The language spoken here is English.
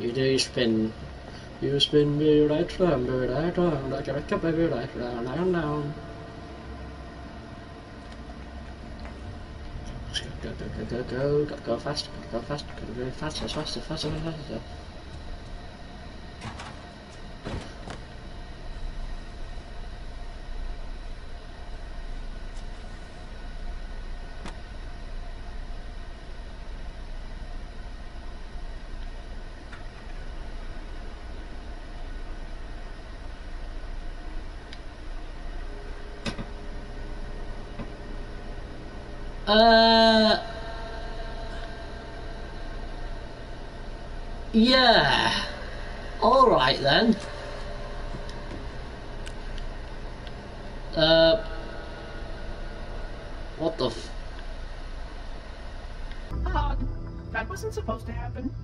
You do spin. You spin me right round, me right round, like a record, baby, right round, round, round. Go, go, go, go, go, gotta go fast, gotta go fast, gotta go faster, faster, faster, faster. Uh. Yeah. All right then. Uh. What the f- Uh, that wasn't supposed to happen.